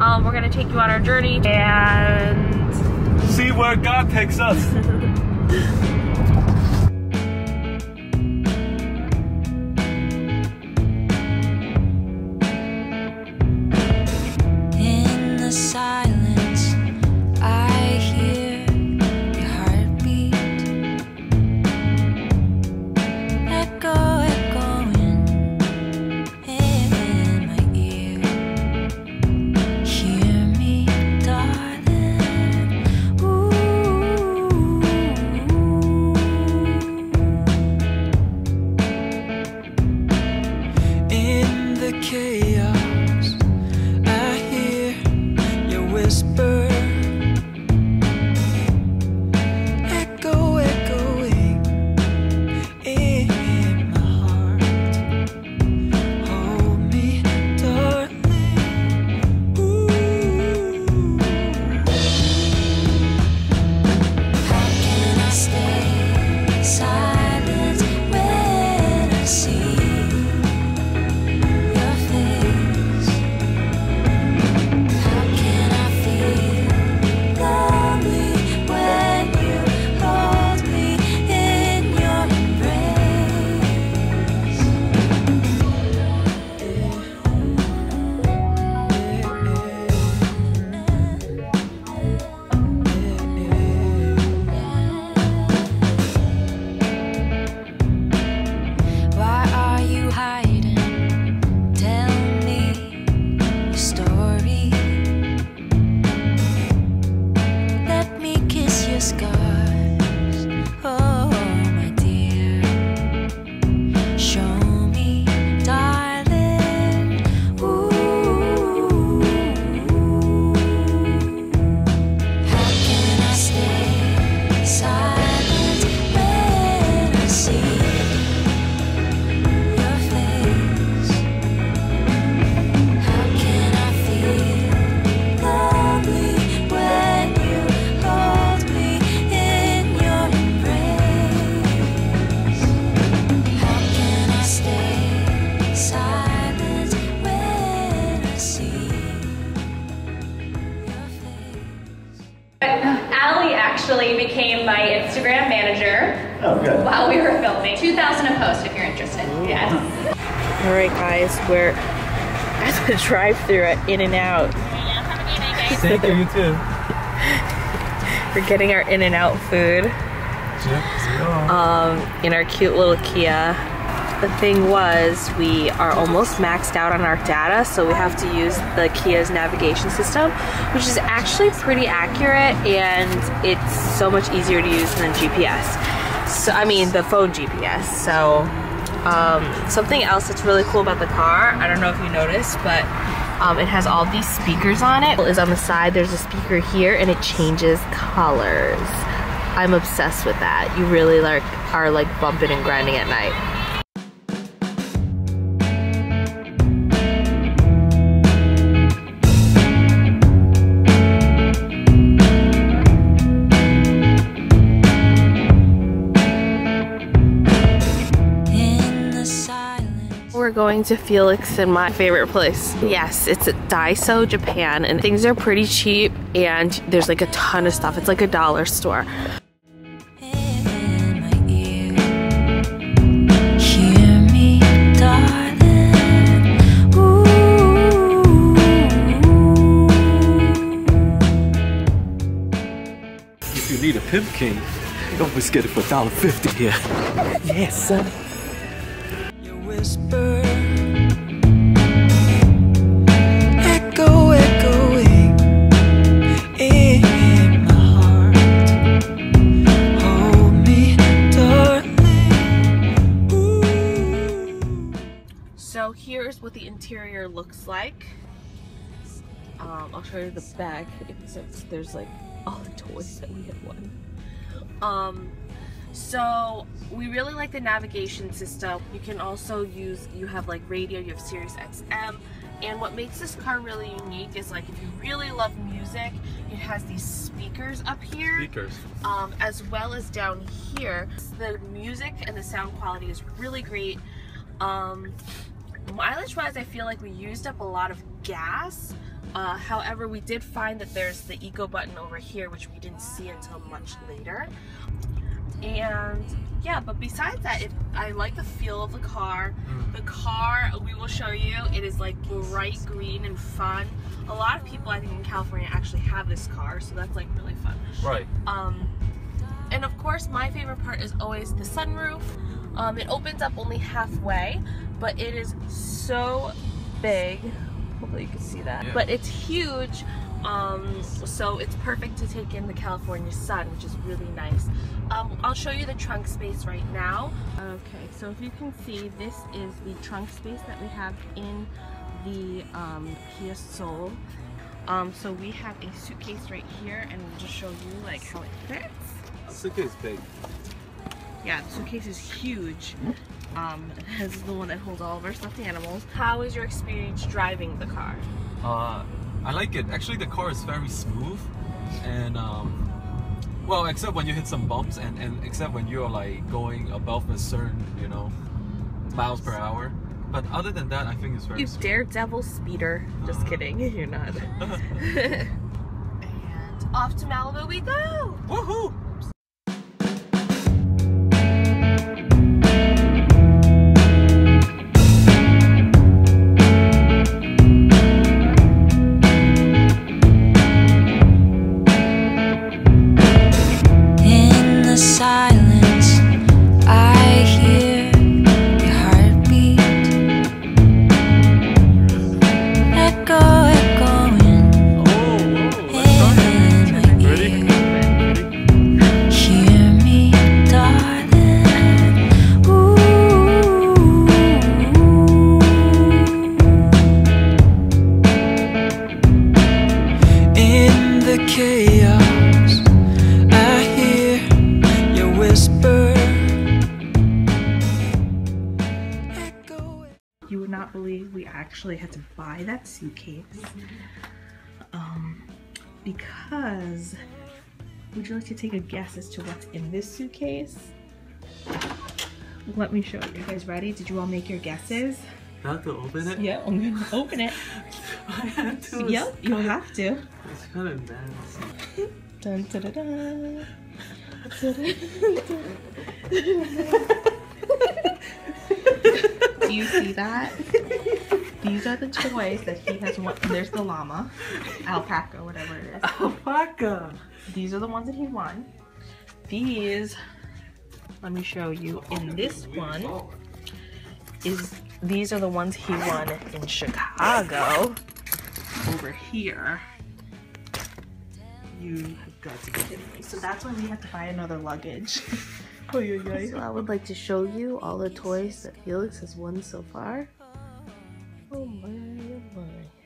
Um, we're gonna take you on our journey and See where God takes us. Instagram manager Oh, good. while we were filming. 2,000 a post if you're interested. Yes. all right, guys, we're at the drive-through at In-N-Out. Thank you, you too. We're getting our In-N-Out food um, in our cute little Kia. The thing was, we are almost maxed out on our data, so we have to use the Kia's navigation system, which is actually pretty accurate and it's so much easier to use than GPS. So, I mean, the phone GPS. So, um, something else that's really cool about the car, I don't know if you noticed, but um, it has all these speakers on it. Is on the side, there's a speaker here and it changes colors. I'm obsessed with that. You really like are like bumping and grinding at night. Going to Felix and my favorite place. Yes, it's at Daiso, Japan, and things are pretty cheap and there's like a ton of stuff. It's like a dollar store. in my ear. Hear me, darling. Ooh. If you need a pimp king, don't just get it for $1.50 here. yes, son. Um, I'll show you the back since there's like all the toys that we had won. Um, so we really like the navigation system. You can also use, you have like radio, you have Sirius XM. And what makes this car really unique is like if you really love music, it has these speakers up here Speakers. um, as well as down here. The music and the sound quality is really great. Um, mileage wise, I feel like we used up a lot of gas, Uh, however, we did find that there's the eco button over here, which we didn't see until much later. And yeah, but besides that, it, I like the feel of the car. The car, we will show you, it is like bright green and fun. A lot of people, I think, in California actually have this car, so that's like really fun. Right. Um, and of course, my favorite part is always the sunroof. Um, it opens up only halfway, but it is so big. Hopefully, you can see that. Yeah. But it's huge. Um, so it's perfect to take in the California sun, which is really nice. Um, I'll show you the trunk space right now. Okay, so if you can see, this is the trunk space that we have in the um, Kia Soul. Um, so we have a suitcase right here, and we'll just show you like how it fits. Suitcase big. Yeah, the suitcase is huge. Um, this is the one that holds all of our stuffed animals. How is your experience driving the car? Uh, I like it. Actually, the car is very smooth, and um, well, except when you hit some bumps, and and except when you're like going above a certain, you know, miles per hour. But other than that, I think it's very You smooth. daredevil speeder. Just Uh-huh. kidding, you're not. and off to Malibu we go! Woohoo! Not believe we actually had to buy that suitcase. Um, because, would you like to take a guess as to what's in this suitcase? Let me show you. You guys ready? Did you all make your guesses? I have to open it. Yep, I'm gonna open it. I had to. Yep, you'll have to. It's kind of. Dun, da, da, da. Do you see that? These are the toys that he has won. There's the llama, alpaca, whatever it is. Alpaca. These are the ones that he won. These, let me show you. In this one is these are the ones he won in Chicago. Over here. You have got to be kidding me. So that's why we had to buy another luggage. oh, yeah, yeah. So I would like to show you all the toys that Felix has won so far. Oh my oh,